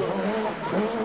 Oh,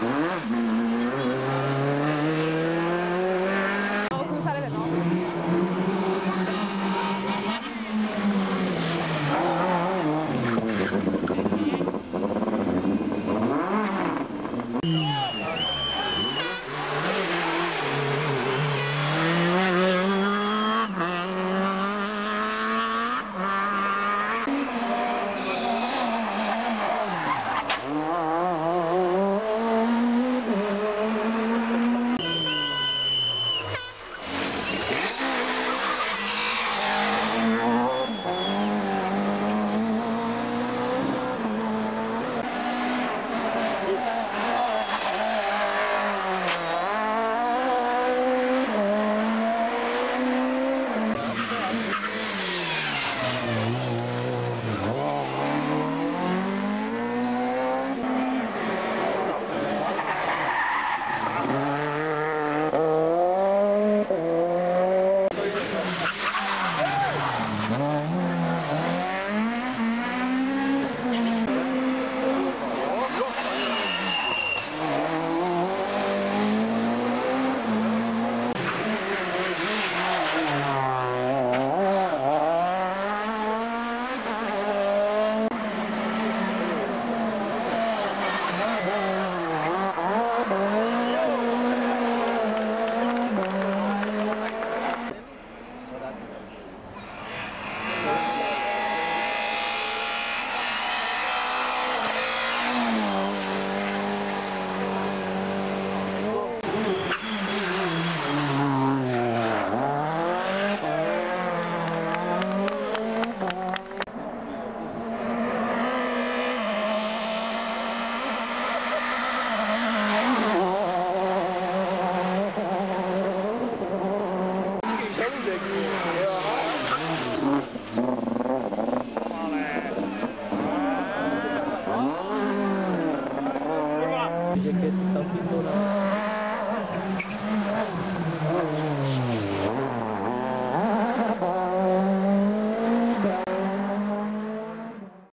Mm-hmm.